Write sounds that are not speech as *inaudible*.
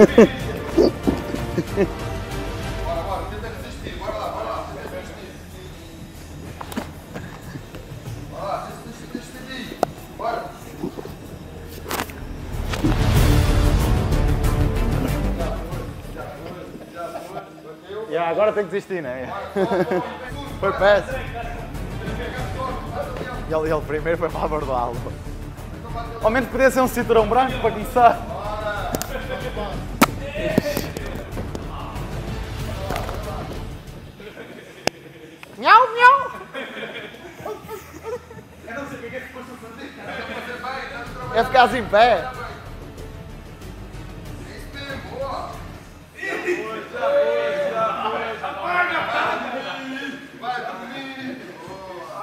bora, bora, tenta resistir, bora lá, bora lá, tenta resistir. Bora lá, tenta resistir, bora. Yeah, agora tem que desistir, não é? *laughs* Foi péssimo. Ele, ele primeiro foi para a bordoala. Ao menos podia ser um cinturão branco para começar. Miau, miau! Eu não sei o que é que foste fazer. É ficar assim em pé. Apaga, apaga! Vai dormir!